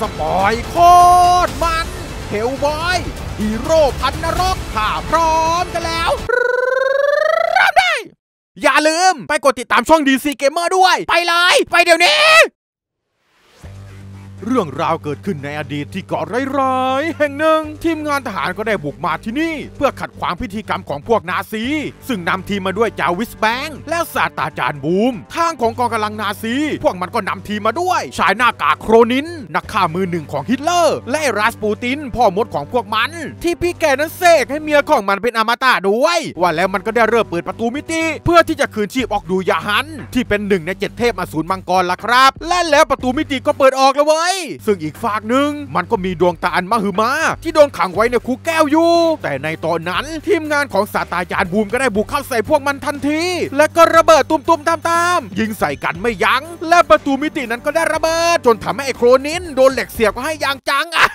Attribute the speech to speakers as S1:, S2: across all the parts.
S1: spoil โคตรมันเฮลบอยฮีโร่พันธุ์นรกถ้าพร้อมกันแล้วเริ่มได้ อย่าลืมไปกดติดตามช่อง DC Gamer ด้วย ไปเลย ไปเดี๋ยวนี้ เรื่องราวเกิดขึ้นในอดีตที่เกาะร้ายๆแห่งหนึ่ง ทีมงานทหารก็ได้บุกมาที่นี่ เพื่อขัดขวางพิธีกรรมของพวกนาซี ซึ่งนำทีมมาด้วยจาวิสแบงและศาสตราจารย์บูม ทางของกองกำลังนาซี พวกมันก็นำทีมมาด้วย ชายหน้ากากโครนิน นักฆ่ามือหนึ่งของฮิตเลอร์ และราสปูติน พ่อมดของพวกมัน ที่พี่แกนั้นเสกให้เมียของมันเป็นอมตะด้วย ว่าแล้วมันก็ได้เริ่มเปิดประตูมิติ เพื่อที่จะคืนชีพออกดูยาหัน ที่เป็นหนึ่งในเจ็ดเทพอสูรมังกรละครับ และแล้วประตูมิติก็เปิดออกแล้วเว้ยซึ่งอีกฝากหนึ่งมันก็มีดวงตาอันมหึมา ที่โดนขังไว้ในคุกแก้วอยู่ แต่ในตอนนั้นทีมงานของศาสตราจารย์บูมก็ได้บุกเข้าใส่พวกมันทันที และก็ระเบิดตุ้มๆตามๆยิงใส่กันไม่ยัง้ง และประตูมิตินั้นก็ได้ระเบิด จนทำให้ไอโครนินโดนเหล็กเสียบก็ให้ยางจังอะ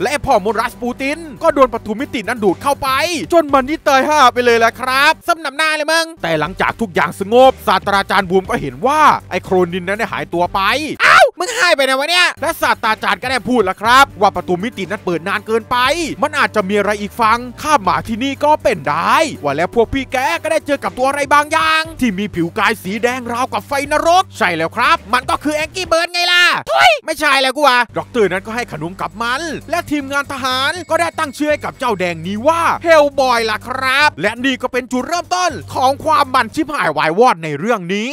S1: และไอ้พ่อมดรัสปูติน ก็โดนประตูมิตินั้นดูดเข้าไป จนมันนี่ตายห่าไปเลยแหละครับสำนำหน้าเลยมึงแต่หลังจากทุกอย่างสงบศาสตราจารย์บูมก็เห็นว่าไอโครนินนั้นได้หายตัวไปอ้าว มึงหายไปไหนวะเนี่ย และศาสตราจารย์ก็ได้พูดแล้วครับ ว่าประตูมิตินั้นเปิดนานเกินไป มันอาจจะมีอะไรอีกฟังข้ามมาที่นี่ก็เป็นได้ ว่าแล้วพวกพี่แกก็ได้เจอกับตัวอะไรบางอย่าง ที่มีผิวกายสีแดงราวกับไฟนรก ใช่แล้วครับ มันก็คือ Angry Bird ไงล่ะทุยไม่ใช่แล้วกูว่าด็อกเตอร์นั้นก็ให้ขนมกับมัน และทีมงานทหารก็ได้ตั้งชื่อให้กับเจ้าแดงนี้ว่าเฮลบอยล่ะครับ และนี่ก็เป็นจุดเริ่มต้นของความมันชิบหายวายวอดในเรื่องนี้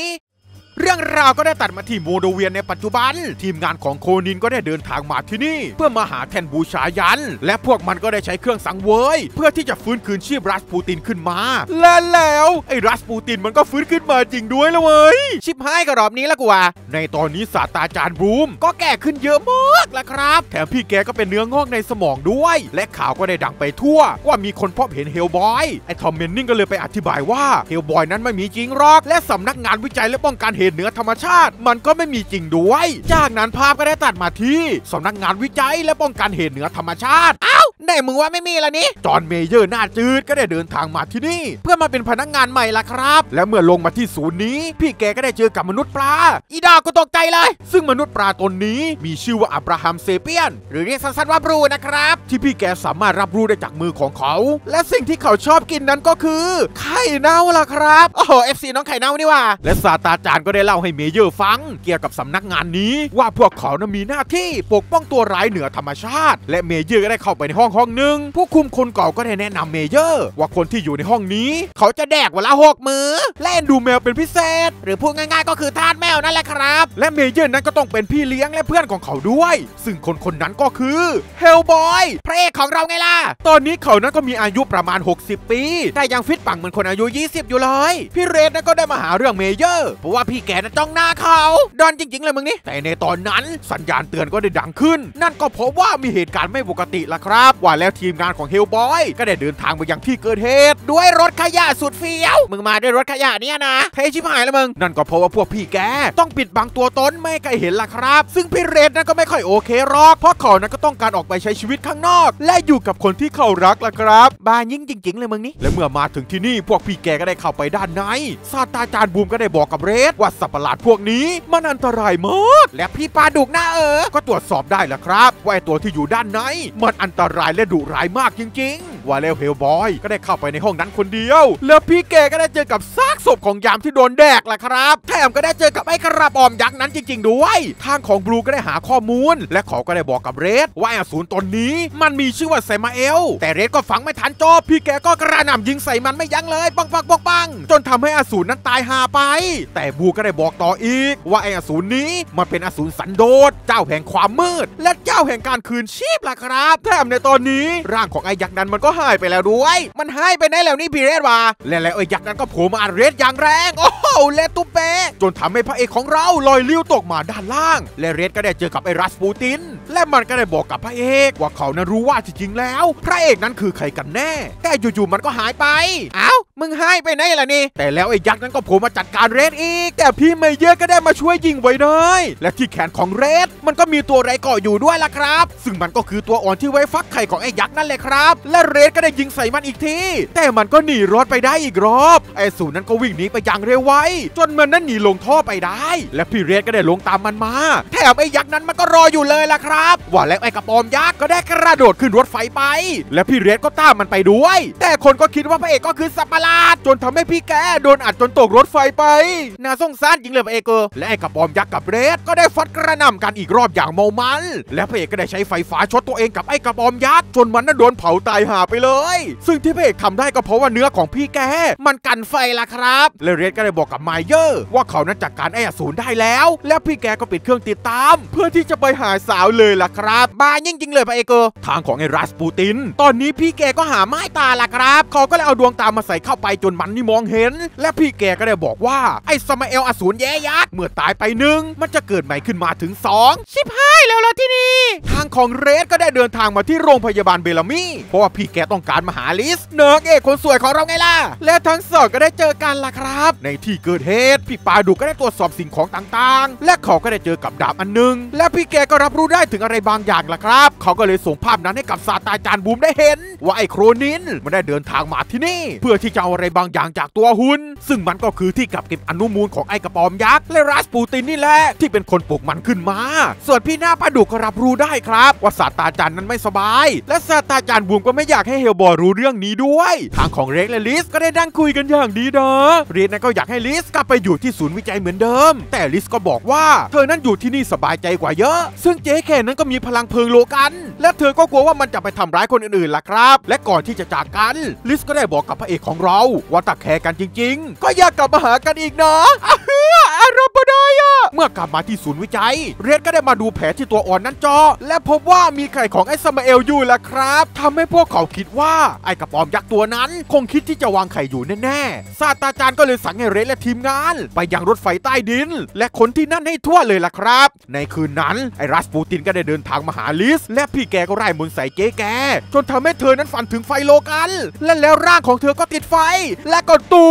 S1: เรื่องราวก็ได้ตัดมาที่มอลโดเวียในปัจจุบัน ทีมงานของโคนินก็ได้เดินทางมาที่นี่ เพื่อมาหาแท่นบูชายัญ และพวกมันก็ได้ใช้เครื่องสังเวย เพื่อที่จะฟื้นคืนชีพรัสปูตินขึ้นมา และแล้วไอ้รัสปูตินมันก็ฟื้นขึ้นมาจริงด้วยละเว้ยชิบหายกับรอบนี้ละกูว่า ในตอนนี้ศาสตราจารย์บูม ก็แก่ขึ้นเยอะมากแล้วครับ แถมพี่แกก็เป็นเนื้องอกในสมองด้วย และข่าวก็ได้ดังไปทั่ว ว่ามีคนพบเห็นเฮลบอยไอ้ทอมเมนนิงก็เลยไปอธิบายว่าเฮลบอยนั้นไม่มีจริงหรอกและสำนักงานวิจัยและป้องกันเหเหนือธรรมชาติ มันก็ไม่มีจริงด้วย จากนั้นภาพก็ได้ตัดมาที่สำนักงานวิจัยและป้องกันเหตุเหนือธรรมชาติอ้าวไหนมึงว่าไม่มีละนี่จอห์นเมเยอร์หน้าจืดก็ได้เดินทางมาที่นี่ เพื่อมาเป็นพนักงานใหม่ละครับ และเมื่อลงมาที่ศูนย์นี้ พี่แกก็ได้เจอกับมนุษย์ปลา อีดอกก็ตกใจเลย ซึ่งมนุษย์ปลาตนนี้มีชื่อว่าอับราฮัมเซเปียน หรือเรียกสั้นๆว่าบรูนะครับ ที่พี่แกสามารถรับรู้ได้จากมือของเขา และสิ่งที่เขาชอบกินนั้นก็คือ ไข่เน่าล่ะครับโอ้โห FC น้องไข่เน่านี่ว่า และศาสตราจารย์ก็ได้เล่าให้เมเยอร์ฟัง เกี่ยวกับสำนักงานนี้ ว่าพวกเขานั้นมีหน้าที่ปกป้องตัวร้ายเหนือธรรมชาติ และเมเยอร์ก็ได้เข้าไปในห้องห้องหนึ่งผู้คุมคนเก่าก็ได้แนะนำเมเยอร์ ว่าคนที่อยู่ในห้องนี้ เขาจะแดกวันละหกมื้อและเอ็นดูแมวเป็นพิเศษ หรือพูดง่ายๆ ก็คือทาสแมวนั่นแหละครับ และเมเยอร์นั้นก็ต้องเป็นพี่เลี้ยงและเพื่อนของเขาด้วย ซึ่งคนคนนั้นก็คือเฮลบอยพระเอกของเราไงล่ะตอนนี้เขานั้นก็มีอายุประมาณ 60 ปี แต่ยังฟิตปังเหมือนคนอายุ 20 อยู่เลย พี่เรดนั้นก็ได้มาหาเรื่องเมเยอร์เพราะว่าพี่แกนั้นจ้องหน้าเขาดอนจริง ๆ เลยมึงนี่แต่ในตอนนั้นสัญญาณเตือนก็ได้ดังขึ้น นั่นก็เพราะว่ามีเหตุการณ์ไม่ปกติละครับ ว่าแล้วทีมงานของเฮลบอยก็ได้เดินทางไปยังที่เกิดเหตุ ด้วยรถขยะสุดเฟี้ยว มึงมาด้วยรถขยะเนี่ยนะเท่ชิบหายแล้วมึง นั่นก็เพราะว่าพวกพี่แกต้องปิดบังตัวตนไม่ให้ใครเห็นล่ะครับ ซึ่งพี่เรดนั้นก็ไม่ค่อยโอเคหรอก เพราะเขานั้นก็ต้องการออกไปใช้ชีวิตข้างนอก และอยู่กับคนที่เขารักล่ะครับบ้ายิ่งจริง ๆ เลยมึงนี่และเมื่อมาถึงที่นี่พวกพี่แกก็ได้เข้าไปด้านในศาสตราจารย์บูมก็ได้บอกกับเรดว่าสัตว์ประหลาดพวกนี้ มันอันตรายมาก และพี่ปลาดุกนะเออ ก็ตรวจสอบได้แล้วครับ ว่าตัวที่อยู่ด้านในมันอันตรายและดุร้ายมากจริง ๆ ว่าแล้วเฮลบอยก็ได้เข้าไปในห้องนั้นคนเดียว แล้วพี่แกก็ได้เจอกับซากศพของยามที่โดนแดกแหละครับ แถมก็ได้เจอกับไอ้กระบอมยักษ์นั้นจริง ๆ ด้วย ทางของบลูก็ได้หาข้อมูล และเขาก็ได้บอกกับเรดว่าไอ้อสูรตนนี้ มันมีชื่อว่าไซมาเอล แต่เรดก็ฟังไม่ทันจบพี่แกก็กระหน่ำยิงใส่มันไม่ยั้งเลยปังปังปังปังจนทำให้อสูรนั้นตายหาไป แต่บลูก็ได้บอกต่ออีก ว่าไอ้อสูรนี้มันเป็นอสูรสันโดษเจ้าแห่งความมืด และเจ้าแห่งการคืนชีพล่ะครับแถมในตอนนี้ร่างของไอ้ยักษ์นั้นมันก็หายไปแล้วด้วย มันหายไปไหนแล้วนี่พี่เรดวะและแล้วไอ้ยักษ์นั้นก็โผล่มาอัดเรดอย่างแรง โอ้โหแลตุเป้จนทำให้พระเอกของเราลอยลิ้วตกมาด้านล่าง และเรดก็ได้เจอกับไอ้รัสปูติน และมันก็ได้บอกกับพระเอกว่าเขานั้นรู้ว่าจริงๆแล้ว พระเอกนั้นคือใครกันแน่ แต่อยู่ๆมันก็หายไป เอ้า มึงให้ไปไหนล่ะนี่ แต่แล้วไอ้ยักษ์นั้นก็โผล่มาจัดการเรดอีก แต่พี่เมเยอร์ก็ได้มาช่วยยิงไว้ได้ และที่แขนของเรดมันก็มีตัวไรเกาะอยู่ด้วยล่ะครับ ซึ่งมันก็คือตัวอ่อนที่ไว้ฟักไข่ของไอ้ยักษ์นั่นแหละครับ และเรดก็ได้ยิงใส่มันอีกที แต่มันก็หนีรอดไปได้อีกรอบ ไอ้สูนนั้นก็วิ่งหนีไปอย่างเร็วไว จนมันนั้นหนีลงท่อไปได้ และพี่เรดก็ได้ลงตามมันมา แถมไอ้ยักษ์นั้นมันก็รออยู่เลยล่ะครับ ว่าแล้วไอ้กระปอมยักษ์ก็ได้กระโดดขึ้นรถไฟไป และพี่เรดก็ตามมันไปด้วย แต่คนก็คิดว่าพระเอกก็คือสัตว์ประาด จนทำให้พี่แกโดนอัดจนตกรถไฟไปน่าสงสารจริงเลยพระเอกเออและไอ้กระปอมยักษ์กับเรดก็ได้ฟัดกระหน่ำกันอีกรอบอย่างเมามัน และพระเอกก็ได้ใช้ไฟฟ้าช็อตตัวเองกับไอ้กระปอมยักษ์จนมันนั้นโดนเผาตายหาไปเลย ซึ่งที่พระเอกทำได้ก็เพราะว่าเนื้อของพี่แกมันกันไฟล่ะครับและเรดก็ได้บอกกับไมเยอร์ว่าเขานั้นจัดการไอ้อสูรได้แล้ว และพี่แกก็ปิดเครื่องติดตาม เพื่อที่จะไปหาสาวเลยล่ะครับบ้ายิ่งจริงเลยพระเอกเออทางของไอ้รัสปูติน ตอนนี้พี่แกก็หาไม้ตาล่ะครับ เขาก็เลยเอาดวงตามาใส่เข้าไปจนมันนี่มองเห็น และพี่แกก็ได้บอกว่าไอ้สมาเอลอสูรแย่ยักษ์เมื่อตายไปหนึ่งมันจะเกิดใหม่ขึ้นมาถึงสองชิบหายแล้วล่ะที่นี่ทางของเรดก็ได้เดินทางมาที่โรงพยาบาลเบลามีเพราะว่าพี่แกต้องการมาหาลิสเนิร์กเอกคนสวยของเราไงล่ะและทั้งสองก็ได้เจอกันล่ะครับ ในที่เกิดเหตุพี่ปลาดุกก็ได้ตรวจสอบสิ่งของต่างๆ และเขาก็ได้เจอกับดาบอันหนึ่ง และพี่แกก็รับรู้ได้ถึงอะไรบางอย่างล่ะครับ เขาก็เลยส่งภาพนั้นให้กับศาสตราจารย์บูมได้เห็น ว่าไอ้โครนินมันได้เดินทางมาที่นี่ เพื่อที่จะเอาอะไรบางอย่างจากตัวหุ่นซึ่งมันก็คือที่กักเก็บอนุมูลของไอ้กระปอมยักษ์และรัสปูตินนี่แหละที่เป็นคนปลุกมันขึ้นมา ส่วนพี่หน้าปลาดุกก็รับรู้ได้ครับ ว่าศาสตราจารย์นั้นไม่สบาย และศาสตราจารย์บูมก็ไม่อยากให้เฮลบอยรู้เรื่องนี้ด้วย ทางของเรดและลิสก็ได้นั่งคุยกันอย่างดี๊ด๊าเรดนั้นก็อยากให้ลิสกลับไปอยู่ที่ศูนย์วิจัยเหมือนเดิม แต่ลิสก็บอกว่าเธอนั้นอยู่ที่นี่สบายใจกว่าเยอะ ซึ่งเจ๊แกนั้นก็มีพลังเพลิงโลกันตร์ และเธอก็กลัวว่ามันจะไปทำร้ายคนอื่นๆล่ะครับ และก่อนที่จะจากกันลิสก็ได้บอกกับพระเอกของเราว่าตักแคกันจริง ๆ ก็อยากกลับมาหากันอีกนะอะฮืออา รมณ์บ่ได้อะเมื่อกลับมาที่ศูนย์วิจัย เรดก็ได้มาดูแผลที่ตัวอ่อนนั้นจอ และพบว่ามีไข่ของไอ้สมาเอลอยู่ล่ะครับทำให้พวกเขาคิดว่าไอ้กระปอมยักษ์ตัวนั้น คงคิดที่จะวางไข่อยู่แน่ๆศาสตราจารย์ก็เลยสั่งให้เรดและทีมงาน ไปยังรถไฟใต้ดิน และคนที่นั่นให้ทั่วเลยล่ะครับ ในคืนนั้นไอ้รัสปูตินก็ได้เดินทางมาหาลิส และพี่แกก็ไล่มนใส่เจ๊แก จนทำให้เธอนั้นฝันถึงไฟโลกัน และแล้วร่างของเธอก็ติดไฟ และก็ตู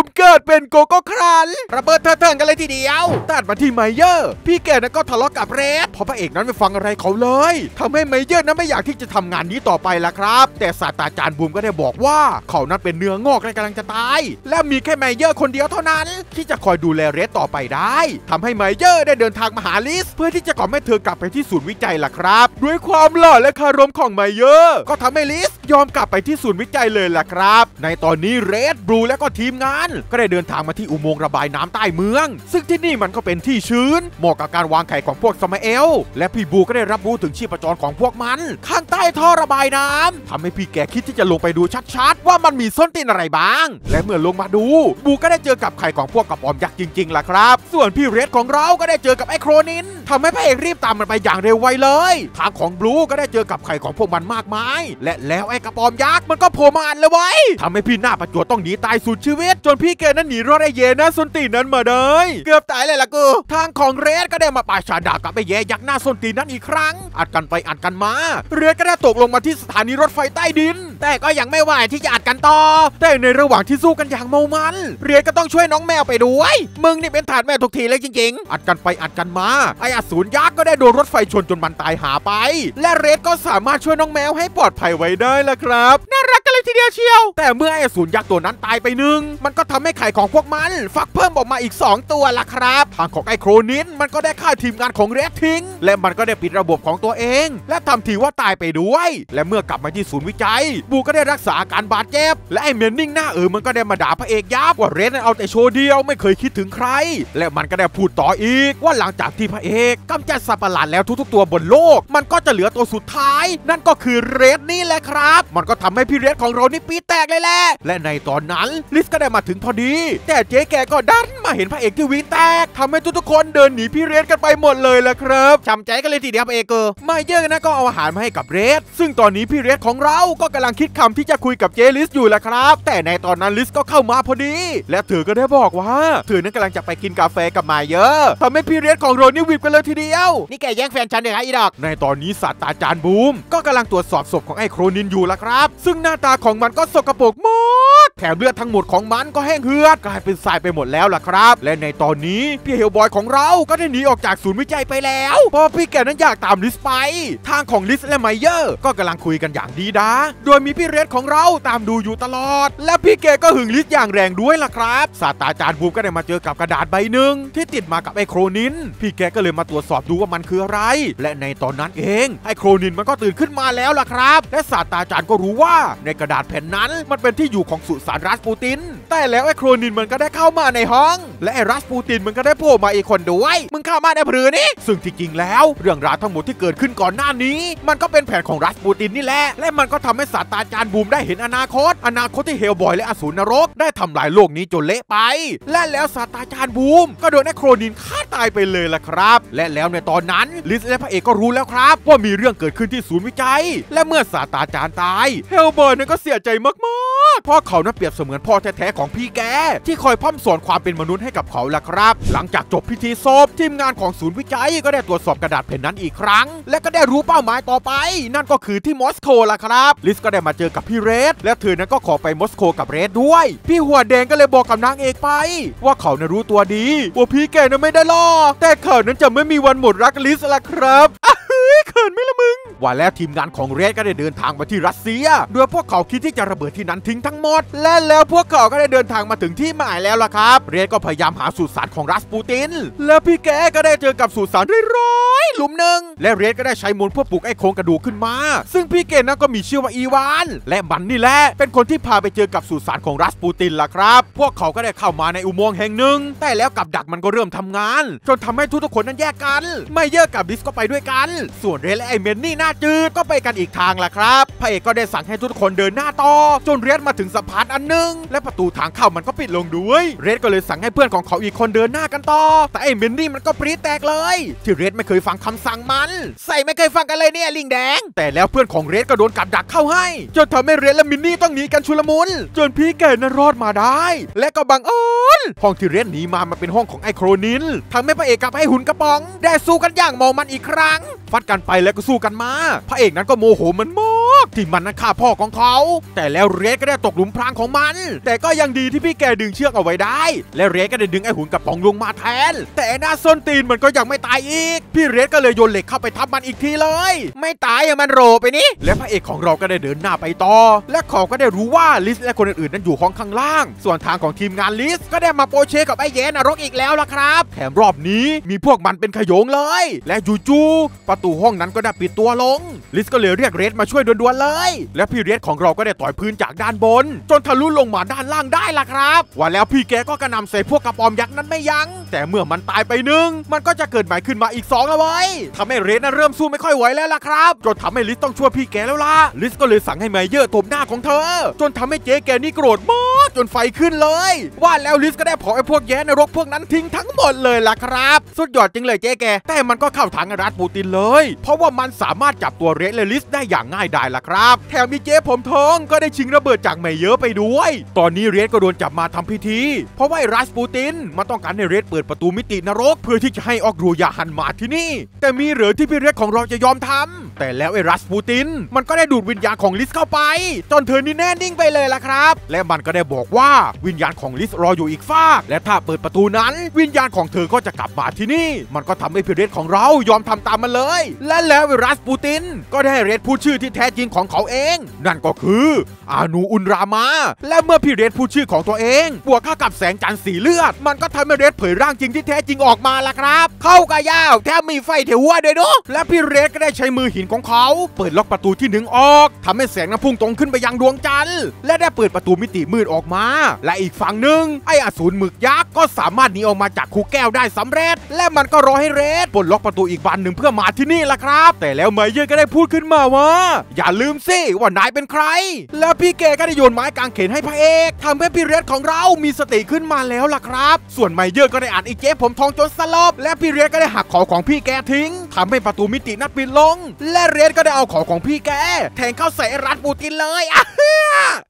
S1: มเกิดเป็นโกโก้ครันช์ระเบิดเถิดเทิงกันเลยทีเดียวตัดมาที่ไมเยอร์ พี่แกนั้นก็ทะเลาะกับเรดเพราะพระเอกนั้นไม่ฟังอะไรเขาเลยทำให้ไมเยอร์นั้นไม่อยากที่จะทำงานนี้ต่อไปละครับ แต่ศาสตราจารย์บูมก็ได้บอกว่าเขานั้นเป็นเนื้องอกและกำลังจะตาย และมีแค่ไมเยอร์คนเดียวเท่านั้น ที่จะคอยดูแลเรดต่อไปได้ทำให้ไมเยอร์ได้เดินทางมาหาลิส เพื่อที่จะกล่อมให้เธอกลับไปที่ศูนย์วิจัยล่ะครับ ด้วยความหล่อและคารมของไมเยอร์ก็ทำให้ลิสยอมกลับไปที่ศูนย์วิจัยเลยล่ะครับ ในตอนนี้เรดบลูและก็ทีมงาน ก็ได้เดินทางมาที่อุโมงค์ระบายน้ำใต้เมือง ซึ่งที่นี่มันก็เป็นที่ชื้น เหมาะกับการวางไข่ของพวกสมาเอล และพี่บูก็ได้รับรู้ถึงชีพจรของพวกมัน ข้างใต้ท่อระบายน้ำทำให้พี่แกคิดที่จะลงไปดูชัดๆ ว่ามันมีส้นตีนอะไรบ้าง และเมื่อลงมาดู บูก็ได้เจอกับไข่ของพวกกระป๋อมยักษ์จริงๆล่ะครับ ส่วนพี่เรดของเราก็ได้เจอกับไอ้โครนินทำให้พระเอกรีบตามมันไปอย่างเร็วไวเลย ทางของบลูก็ได้เจอกับไข่ของพวกมันมากมาย และแล้วไอ้กระป๋อมยักษ์มันก็โผล่มาอันเลยไว้ทำให้พี่หน้าประจวบต้องหนีตายสุดชีวิต จนพี่แกนั้นหนีรอดไอ้เยนะส้นตีนนั้นมาได้เกือบตายเลยล่ะกูทางของเรดก็ได้มาปาชาดากับไอ้เยยักษ์หน้าส้นตีนนั้นอีกครั้ง อัดกันไปอัดกันมา เรดก็ได้ตกลงมาที่สถานีรถไฟใต้ดิน แต่ก็ยังไม่ไหวที่จะอัดกันต่อ แต่ในระหว่างที่สู้กันอย่างเมามัน เรดก็ต้องช่วยน้องแมวไปด้วย มึงนี่เป็นถาดแม่ทุกทีเลยจริง ๆ อัดกันไปอัดกันมา ไอ้อสูรยักษ์ก็ได้โดนรถไฟชนจนมันตายหาไป และเรดก็สามารถช่วยน้องแมวให้ปลอดภัยไว้ได้ละครับ น่ารัก เลยทีเดียวเชียว แต่เมื่อไอ้สูรยักษ์ตัวนั้นตายไปหนึ่งมันก็ทำให้ไข่ของพวกมัน ฟักเพิ่มออกมาอีก 2 ตัวละครับ ทางของไอ้โครนินมันก็ได้ฆ่าทีมงานของเรดทิ้งและมันก็ได้ปิดระบบของตัวเอง และทำทีว่าตายไปด้วย และเมื่อกลับมาที่ศูนย์วิจัย บูก็ได้รักษาอาการบาดเจ็บและไอ้เมนนิ่งหน้าเออมันก็ได้มาด่าพระเอกยับว่าเรดนั้นเอาแต่โชว์เดียวไม่เคยคิดถึงใคร และมันก็ได้พูดต่ออีก ว่าหลังจากที่พระเอกกำจัดสัตว์ประหลาดแล้วทุกๆ ตัวบนโลก มันก็จะเหลือตัวสุดท้าย นั่นก็คือเรดนี่แหละครับ มันก็ทำให้พี่เรดของเรานี่ปีแตกเลยแหละและในตอนนั้นลิสก็ได้มาถึงพอดี แต่เจ๊แกก็ดันมาเห็นพระเอกที่วีนแตกทำให้ทุกๆคนเดินหนีพี่เรดกันไปหมดเลยละครับช้ำใจกันเลยทีเดียวพระเอกเกอร์ไมเยอร์นั้นก็เอาอาหารมาให้กับเรดซึ่งตอนนี้พี่เรดของเราก็กำลังคิดคำที่จะคุยกับเจ๊ลิสอยู่แหละครับ แต่ในตอนนั้นลิสก็เข้ามาพอดี และเธอก็ได้บอกว่าเธอนั้นกำลังจะไปกินกาแฟกับไมเยอร์ทำให้พี่เรดของเรานี่วิบกันเลยทีเดียว นี่แกแย่งแฟนฉันเนี่ยไอ้ดอก ในตอนนี้ศาสตราจารย์บูม ก็กำลังตรวจสอบศพของไอ้โครเนนอยู่ละครับ ซึ่งหน้าตาของมันก็สกปรกหมด แถมเลือดทั้งหมดของมันก็แห้งเหือดกลายเป็นทรายไปหมดแล้วล่ะครับ และในตอนนี้พี่เฮลล์บอยของเราก็ได้หนีออกจากศูนย์วิจัยไปแล้วเพราะพี่แกนั้นอยากตามลิสไป ทางของลิสและไมเยอร์ก็กำลังคุยกันอย่างดีดาโดยมีพี่เรดของเราตามดูอยู่ตลอด และพี่แกก็หึงลิสอย่างแรงด้วยล่ะครับศาสตราจารย์บูมก็ได้มาเจอกับกระดาษใบหนึ่งที่ติดมากับไอ้โครเนน พี่แกก็เลยมาตรวจสอบดูว่ามันคืออะไร และในตอนนั้นเองไอ้โครเนนมันก็ตื่นขึ้นมาแล้วล่ะครับ และศาสตราจารย์ก็รู้ว่าในกระดาษแผ่นนั้นมันเป็นที่อยู่ของสุสานรัสปูติน แต่แล้วไอ้โครนินมันก็ได้เข้ามาในห้อง และไอ้รัสปูตินมันก็ได้โผล่มาอีกคนด้วย มึงเข้ามาได้หรือนี่ซึ่งที่จริงแล้ว เรื่องราวทั้งหมดที่เกิดขึ้นก่อนหน้านี้ มันก็เป็นแผนของรัสปูตินนี่แหละและมันก็ทำให้ศาสตราจารย์บูมได้เห็นอนาคต อนาคตที่เฮลบอยและอสูรนรก ได้ทำลายโลกนี้จนเละไป และแล้วศาสตราจารย์บูม ก็โดนไอ้โครนินฆ่าตายไปเลยล่ะครับ และแล้วในตอนนั้นลิสและพระเอกก็รู้แล้วครับ ว่ามีเรื่องเกิดขึ้นที่ศูนย์วิจัย และเมื่อศาสตราจารย์ตายเฮลบอยนั้นก็เสียใจมากๆพราะเขานั้นเปรียบเสมือนพ่อแท้ๆของพี่แก ที่คอยพร่ำสอนความเป็นมนุษย์ให้กับเขาล่ะครับ หลังจากจบพิธีศพทีมงานของศูนย์วิจัยก็ได้ตรวจสอบกระดาษแผ่นนั้นอีกครั้ง และก็ได้รู้เป้าหมายต่อไป นั่นก็คือที่มอสโกล่ะครับ ลิสก็ได้มาเจอกับพี่เรดและเธอนั้นก็ขอไปมอสโกกับเรดด้วย พี่หัวแดงก็เลยบอกกับนางเอกไป ว่าเขานั้นรู้ตัวดีว่าพี่แกนั้นไม่ได้ล่อแต่เขานั้นจะไม่มีวันหมดรักลิสล่ะครับ เขินไหมละมึง ว่าแล้วทีมงานของเรดก็ได้เดินทางมาที่รัสเซีย โดยพวกเขาคิดที่จะระเบิดที่นั้นทิ้งทั้งหมด และแล้วพวกเขาก็ได้เดินทางมาถึงที่หมายแล้วล่ะครับ เรดก็พยายามหาสุสานของรัสปูติน และพี่แกก็ได้เจอกับสุสานร้อยๆหลุมหนึ่ง และเรดก็ได้ใช้มนต์เพื่อปลุกไอ้โครงกระดูกขึ้นมา ซึ่งพี่เกนั้นก็มีชื่อว่าอีวาน และมันนี่แหละเป็นคนที่พาไปเจอกับสุสานของรัสปูตินล่ะครับ พวกเขาก็ได้เข้ามาในอุโมงค์แห่งหนึ่ง แต่แล้วกับดักมันก็เริ่มทำงาน จนทำให้ทุกๆคนนั้นแยกกัน ไม่เยอะกับดิสก็ไปด้วยกันส่่วนเรดและไอเมนนี่หน้าจืดก็ไปกันอีกทางล่ะครับพระเอกก็ได้สั่งให้ทุกคนเดินหน้าต่อ จนเรดมาถึงสะพานอันหนึง และประตูทางเข้ามันก็ปิดลงด้วยเรดก็เลยสั่งให้เพื่อนของเขาอีกคนเดินหน้ากันต่อ แต่ไอเมนนี่มันก็ปรี๊ดแตกเลย ที่เรดไม่เคยฟังคำสั่งมัน ใส่ไม่เคยฟังกันเลยเนี่ยลิงแดง แต่แล้วเพื่อนของเรดก็โดนกับดักเข้าให้จนทำให้เรดและมินนี่ต้องหนีกันชุลมุนจนพี่แกนั้นรอดมาได้ และก็บังเอิญห้องที่เรดหนีมามันเป็นห้องของไอโครนินทำให้พระเอกกับไอหุ่นกระป๋อง ได้สู้กันอย่างเมามันอีกครั้ง ฟัดกันไปแล้วก็สู้กันมา พระเอกนั้นก็โมโหมันมาก ที่มันนั้นฆ่าพ่อของเขา แต่แล้วเรดก็ได้ตกหลุมพรางของมัน แต่ก็ยังดีที่พี่แกดึงเชือกเอาไว้ได้ และเรดก็ได้ดึงไอหุ่นกระป๋องลงมาแทน แต่หน้าส้นตีนมันก็ยังไม่ตายอีก พี่เรดก็เลยโยนเหล็กเข้าไปทับมันอีกทีเลย ไม่ตายอะมันโรไปนี่และพระเอกของเราก็ได้เดินหน้าไปต่อ และเขาก็ได้รู้ว่าลิสและคนอื่นๆนั้นอยู่ห้องข้างล่าง ส่วนทางของทีมงานลิสก็ได้มาโป๊ะเชะกับไอ้แย้นรกอีกแล้วล่ะครับแถมรอบนี้มีพวกมันเป็นขโยงเลย และจู่ๆประตูห้องนั้นก็ได้ปิดตัวลง ลิสก็เลยเรียกเรดมาช่วยด่วนๆเลยและพี่เรดของเราก็ได้ต่อยพื้นจากด้านบน จนทะลุลงมาด้านล่างได้ล่ะครับว่าแล้วพี่แกก็กระหน่ำใส่พวกกระปอมยักษ์นั้นไม่ยั้งแต่เมื่อมันตายไปหนึ่งมันก็จะเกิดใหม่ขึ้นมาอีกสองแล้วเว้ทำให้เรดนั้นเริ่มสู้ไม่ค่อยไหวแล้วล่ะครับ จนทำให้ลิสต้องช่วยพี่แกแล้วล่ะลิสก็เลยสั่งให้ไมเยอร์ตบหน้าของเธอ จนทำให้เจ๊แกนี่โกรธมากจนไฟขึ้นเลย ว่าแล้วลิสก็ได้เผาไอ้พวกแย้นรกพวกนั้นทิ้งทั้งหมดเลยล่ะครับ สุดยอดจริงเลยเจ๊แก แต่มันก็เข้าทางรัสปูตินเลย เพราะว่ามันสามารถจับตัวเรดและลิสได้อย่างง่ายดายล่ะครับ แถมมีเจ๊ผมทองก็ได้ชิงระเบิดจากไมเยอร์ไปด้วย ตอนนี้เรดก็โดนจับมาทำพิธี เพราะว่าไอ้รัสปูตินมันต้องการให้เรดเปิดประตูมิตินรก เพื่อที่จะให้ออกดรูจาฮัดมาที่นี่ แต่มีเหรือที่พี่เรดของเราจะยอมทำ แต่แล้วไอ้รัสปูติน มันก็ได้ดูดวิญญาณของลิสเข้าไป จนเธอนี่แน่นิ่งไปเลยล่ะครับ และมันก็ได้บอกว่าวิญญาณของลิสรออยู่อีกฟาก และถ้าเปิดประตูนั้น วิญญาณของเธอก็จะกลับมาที่นี่ มันก็ทำให้พี่เรดของเรายอมทำตามมันเลย และแล้วไอ้รัสปูติน ก็ได้ให้เรดพูดชื่อที่แท้จริงของเขาเอง นั่นก็คืออานูอุนรามา และเมื่อพี่เรดพูดชื่อของตัวเอง บวกเข้ากับแสงจันทร์สีเลือด มันก็ทำให้เรดเผยร่างจริงที่แท้จริงออกมาล่ะครับ เข้ากะยาวแถมมีไฟเถวหัวด้วยเนาะและพี่เรดก็ได้ใช้มือหินของเขา เปิดล็อกประตูที่หนึ่งออกทำให้แสงน้ำพุ่งตรงขึ้นไปยังดวงจันทร์และได้เปิดประตูมิติมืดออกมา และอีกฝั่งหนึ่งไอ้อสูรหมึกยักษ์ก็สามารถหนีออกมาจากคุกแก้วได้สำเร็จ และมันก็รอให้เรดปลดล็อกประตูอีกบานหนึ่งเพื่อมาที่นี่ละครับ แต่แล้วไมเยอร์ก็ได้พูดขึ้นมาว่า อย่าลืมสิว่านายเป็นใคร แล้วพี่แกก็ได้โยนไม้กางเขนให้พระเอกทำให้พี่เรดของเรามีสติขึ้นมาแล้วล่ะครับ ส่วนไมเยอร์ก็ได้อัดอีเจ๊ผมทองจนสลบและพี่เรดก็ได้หักเขาของพี่แกทิ้ง ทำให้ประตูมิตินั้นปิดลง และเรดก็ได้เอาเขาของพี่แก แทงเข้าใส่รัสปูตินเลยอะ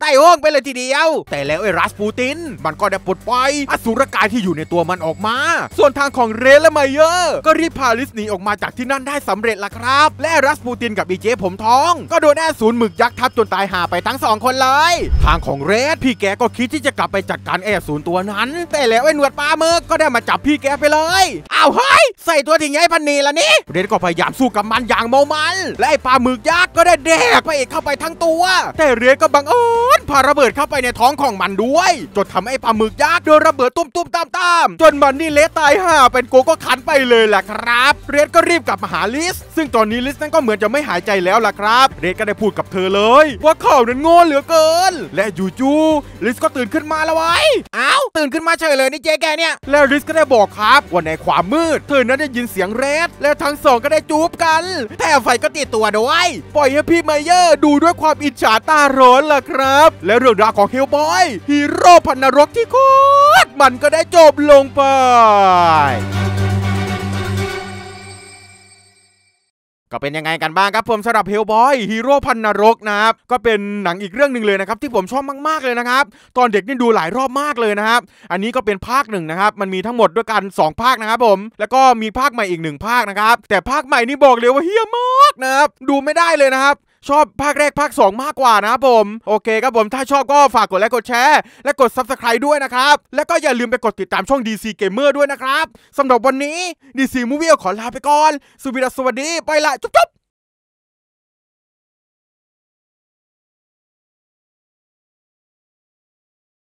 S1: ใต้ห้องไปเลยทีเดียว แต่แล้วไอ้รัสปูติน มันก็ได้ปลดปล่อยอสุรกายที่อยู่ในตัวมันออกมา ส่วนทางของเรดและไมเยอร์ก็รีบพาลิสหนีออกมาจากที่นั่นได้สำเร็จละครับ และรัสปูตินกับอีเจ๊ผมทอง ก็โดนไอ้อสูรหมึกยักษ์ทับจนตายห่าไปทั้งสองคนเลย ทางของเรดพี่แกก็คิดที่จะกลับไปจัดการไอ้อสูรตัวนั้น แต่แล้วไอ้หนวดปลาหมึกก็ได้มาจับพี่แกไปเลยอ้าวเฮ้ยใส่ตัวถึงไงพันนีละนี่เรดก็พยายามสู้กับมันอย่างเมามันและไอ้ปลาหมึกยักษ์ก็ได้แดกพระเอกเข้าไปทั้งตัว แต่เรดก็บังเอิญพาระเบิดเข้าไปในท้องของมันด้วยจนทำให้ปลาหมึกยักษ์โดนระเบิดตุ้มๆตามๆจนมันนี่เละตายห่าเป็นโกก็ขันไปเลยแหละครับ เรดก็รีบกลับมาหาลิส ซึ่งตอนนี้ลิสนั้นก็เหมือนจะไม่หายใจแล้วล่ะครับ เรดก็ได้พูดกับเธอเลย ว่าเขานั้นโง่เหลือเกิน และจู่ๆลิสก็ตื่นขึ้นมาแล้วไว้อ้า ตื่นขึ้นมาเฉยเลยนี่เจ๊แกเนี่ย แล้วลิสก็ได้บอกครับว่าในความมืด เธอนั้นได้ยินเสียงเรด และทั้งสองก็ได้จูบกันแต่ไฟก็ติดตัวด้วย ปล่อยให้พี่ไมเยอร์ดูด้วยความอิจฉาตาร้อนล่ะครับ และเรื่องราวของเฮลล์บอยฮีโร่พันธุ์นรกที่โคตรมันส์ก็ได้จบลงไป ก็เป็นยังไงกันบ้างครับผมสำหรับเฮลล์บอยฮีโร่พันธุ์นรกนะครับก็เป็นหนังอีกเรื่องหนึ่งเลยนะครับที่ผมชอบมากๆเลยนะครับตอนเด็กนี่ดูหลายรอบมากเลยนะครับอันนี้ก็เป็นภาคหนึ่งนะครับมันมีทั้งหมดด้วยกัน 2 ภาคนะครับผมแล้วก็มีภาคใหม่อีกหนึ่งภาคนะครับแต่ภาคใหม่นี่บอกเลยว่าเฮี้ยมากนะครับดูไม่ได้เลยนะครับ ชอบภาคแรกภาค 2 มากกว่านะผม โอเคครับผมถ้าชอบก็ฝากกดไลค์กดแชร์ และกด Subscribe ด้วยนะครับ แล้วก็อย่าลืมไปกดติดตามช่อง DC Gamer ด้วยนะครับสำหรับวันนี้ DC Movie ขอลาไปก่อนสุวิดาสวัสดีไปละจุ๊บ